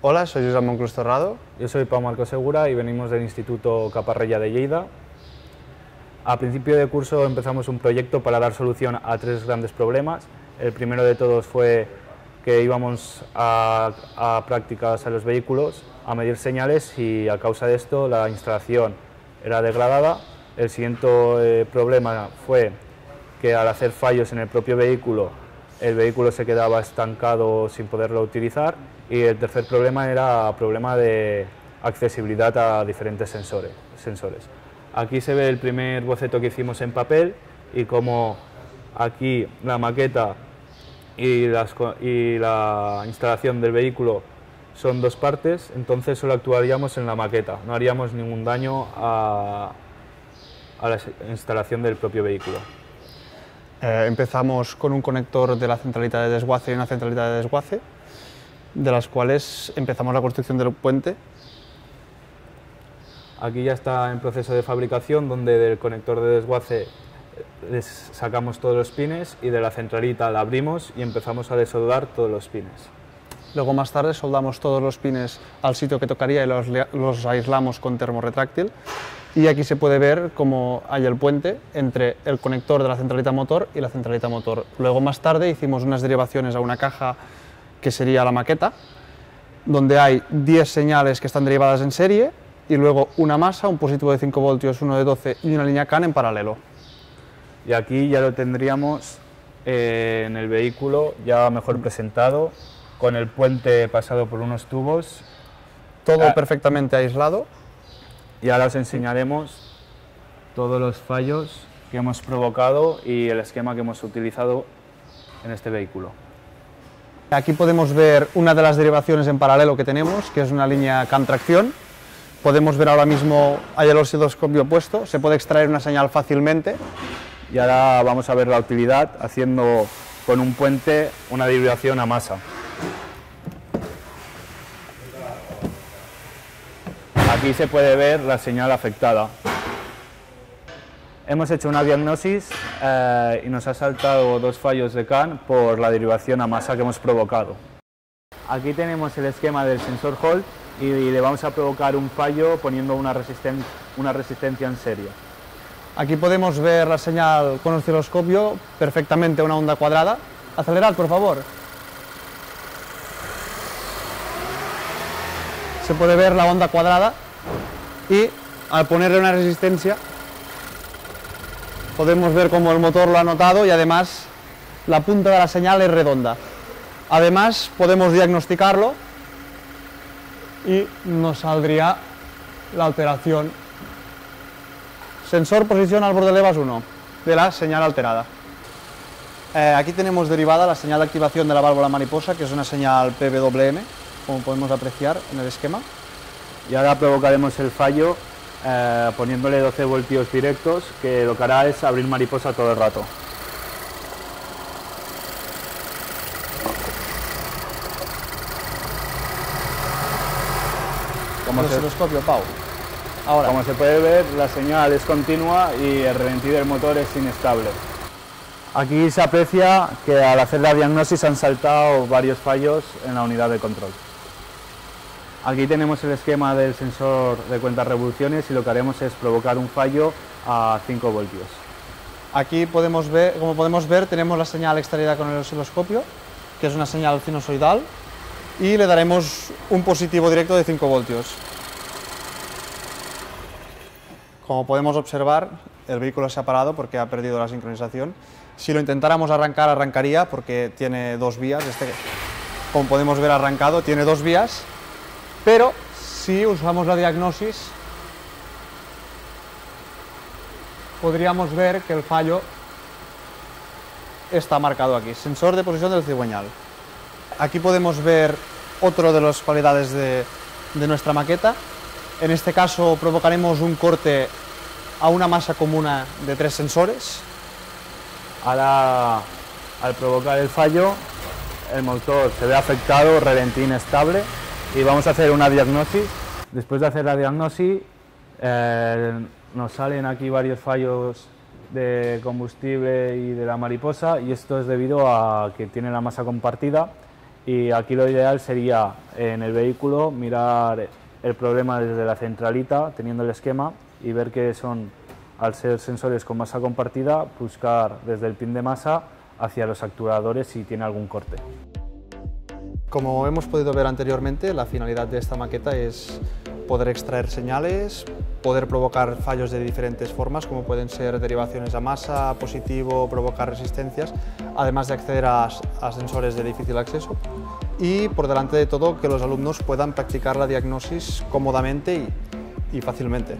Hola, soy Josep Monclús Torrado. Yo soy Pau Marco Segura y venimos del Instituto Caparrella de Lleida. A principio de curso empezamos un proyecto para dar solución a tres grandes problemas. El primero de todos fue que íbamos a, a prácticas a los vehículos a medir señales y a causa de esto la instalación era degradada. El siguiente eh, problema fue que al hacer fallos en el propio vehículo el vehículo se quedaba estancado sin poderlo utilizar y el tercer problema era problema de accesibilidad a diferentes sensores. sensores. Aquí se ve el primer boceto que hicimos en papel y como aquí la maqueta y, las, y la instalación del vehículo son dos partes, entonces solo actuaríamos en la maqueta, no haríamos ningún daño a, a la instalación del propio vehículo. Eh, empezamos con un conector de la centralita de desguace y una centralita de desguace, de las cuales empezamos la construcción del puente. Aquí ya está en proceso de fabricación, donde del conector de desguace eh, sacamos todos los pines y de la centralita la abrimos y empezamos a desoldar todos los pines. Luego más tarde soldamos todos los pines al sitio que tocaría y los, aislamos con termorretráctil y aquí se puede ver cómo hay el puente entre el conector de la centralita motor y la centralita motor. Luego más tarde hicimos unas derivaciones a una caja que sería la maqueta, donde hay 10 señales que están derivadas en serie y luego una masa, un positivo de 5 voltios, uno de 12 y una línea CAN en paralelo. Y aquí ya lo tendríamos eh, en el vehículo ya mejor presentado, con el puente pasado por unos tubos. Todo ah. perfectamente aislado y ahora os enseñaremos todos los fallos que hemos provocado y el esquema que hemos utilizado en este vehículo. Aquí podemos ver una de las derivaciones en paralelo que tenemos, que es una línea CAM-tracción. Podemos ver ahora mismo, hay el osciloscopio puesto, se puede extraer una señal fácilmente. Y ahora vamos a ver la utilidad haciendo con un puente una derivación a masa. Aquí se puede ver la señal afectada. Hemos hecho una diagnosis eh, y nos ha saltado dos fallos de CAN por la derivación a masa que hemos provocado. Aquí tenemos el esquema del sensor Hall y, le vamos a provocar un fallo poniendo una, una resistencia en serie. Aquí podemos ver la señal con osciloscopio perfectamente una onda cuadrada. Acelerad, por favor. Se puede ver la onda cuadrada y al ponerle una resistencia podemos ver cómo el motor lo ha notado y además la punta de la señal es redonda. Además podemos diagnosticarlo y nos saldría la alteración. Sensor posición al borde levas 1 de la señal alterada. Eh, aquí tenemos derivada la señal de activación de la válvula mariposa, que es una señal PWM, como podemos apreciar en el esquema y ahora provocaremos el fallo eh, poniéndole 12 voltios directos que lo que hará es abrir mariposa todo el rato. Como Pau. Ahora. Como se puede ver, la señal es continua y el relentir del motor es inestable. Aquí se aprecia que al hacer la diagnosis han saltado varios fallos en la unidad de control. Aquí tenemos el esquema del sensor de cuentas revoluciones y lo que haremos es provocar un fallo a 5 voltios. Aquí podemos ver, como podemos ver tenemos la señal extraída con el osciloscopio, que es una señal sinusoidal, y le daremos un positivo directo de 5 voltios. Como podemos observar, el vehículo se ha parado porque ha perdido la sincronización. Si lo intentáramos arrancar, arrancaría porque tiene dos vías. Este, como podemos ver arrancado, tiene dos vías pero si usamos la diagnosis, podríamos ver que el fallo está marcado aquí, sensor de posición del cigüeñal. Aquí podemos ver otro de las cualidades de, nuestra maqueta. En este caso provocaremos un corte a una masa comuna de tres sensores. Al provocar el fallo, el motor se ve afectado, relentín estable y vamos a hacer una diagnosis. Después de hacer la diagnosis, eh, nos salen aquí varios fallos de combustible y de la mariposa y esto es debido a que tiene la masa compartida Y aquí lo ideal sería en el vehículo mirar el problema desde la centralita, teniendo el esquema, y ver que son, al ser sensores con masa compartida, buscar desde el pin de masa hacia los actuadores si tiene algún corte. Como hemos podido ver anteriormente, la finalidad de esta maqueta es poder extraer señales, poder provocar fallos de diferentes formas, como pueden ser derivaciones a masa, positivo, provocar resistencias, además de acceder a, sensores de difícil acceso y, por delante de todo, que los alumnos puedan practicar la diagnosis cómodamente y fácilmente.